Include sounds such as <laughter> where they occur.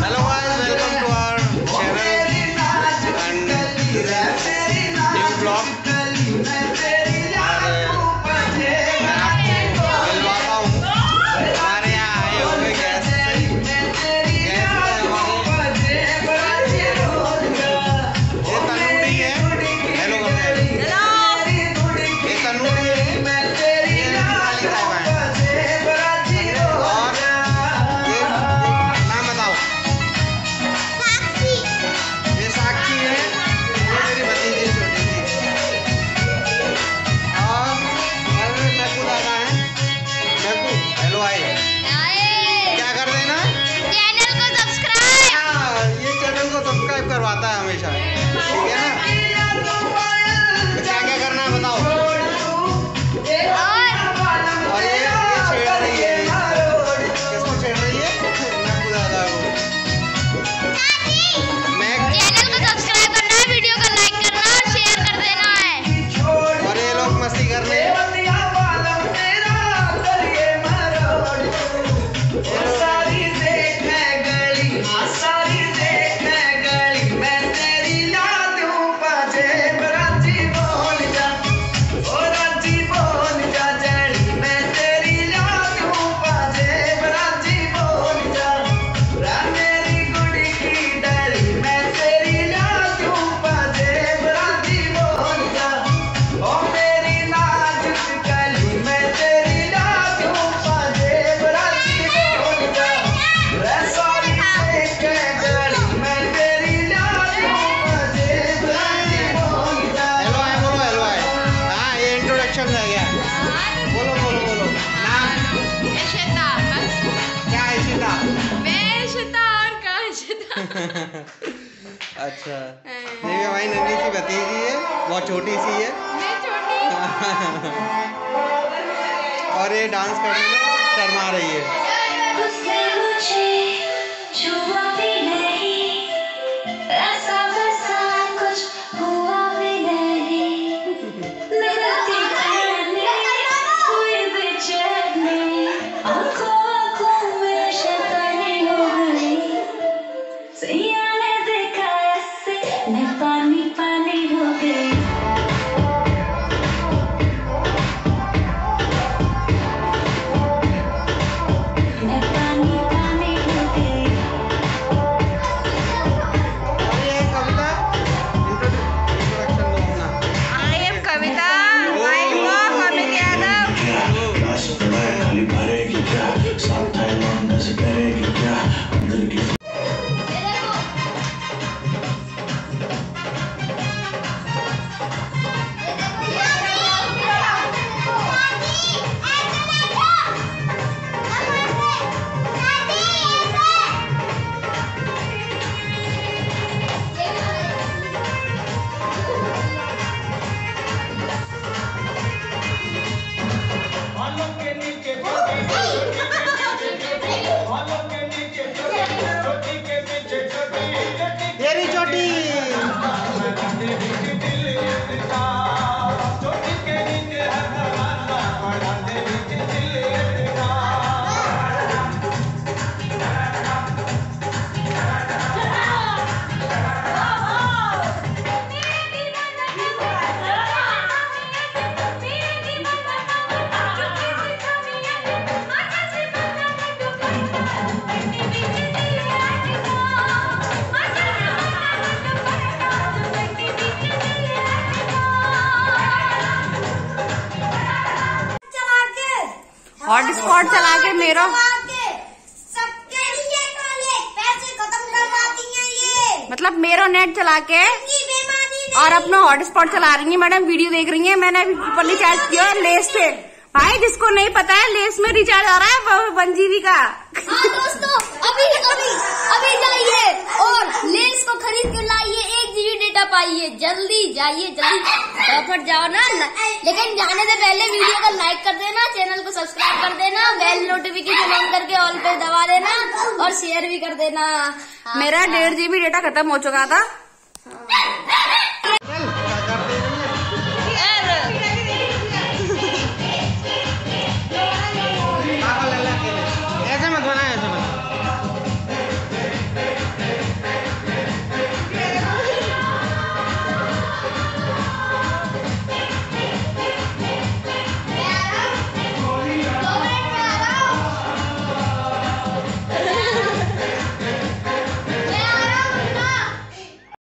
Hello guys, welcome introduction रह गया बोलो बोलो बोलो। नाम? क्या है सीता <laughs> अच्छा। देखिए भाई नन्ही सी भतीजी है बहुत छोटी सी है। <laughs> और ये डांस करने में शर्मा रही है। हॉटस्पॉट चला के मेरा सबके लिए पैसे खत्म करवाती हैं ये। मतलब मेरा नेट चला के और अपना हॉटस्पॉट चला रही है मैडम वीडियो देख रही है मैंने अभी प्रॉपरली चार्ज किया है लेस पे। भाई जिसको नहीं पता है लेस में रिचार्ज आ रहा है वन जीबी का। हाँ दोस्तों अभी अभी अभी जाइए और लेस को खरीद के लाइए एक जीबी डेटा पाइए। जल्दी जाइए जल्दी फटाफट जाओ ना। <laughs> लेकिन जाने से पहले वीडियो लाइक कर देना चैनल को सब्सक्राइब कर देना बेल नोटिफिकेशन ऑन करके ऑल पे दबा देना और शेयर भी कर देना। मेरा डेढ़ जीबी डेटा खत्म हो चुका था।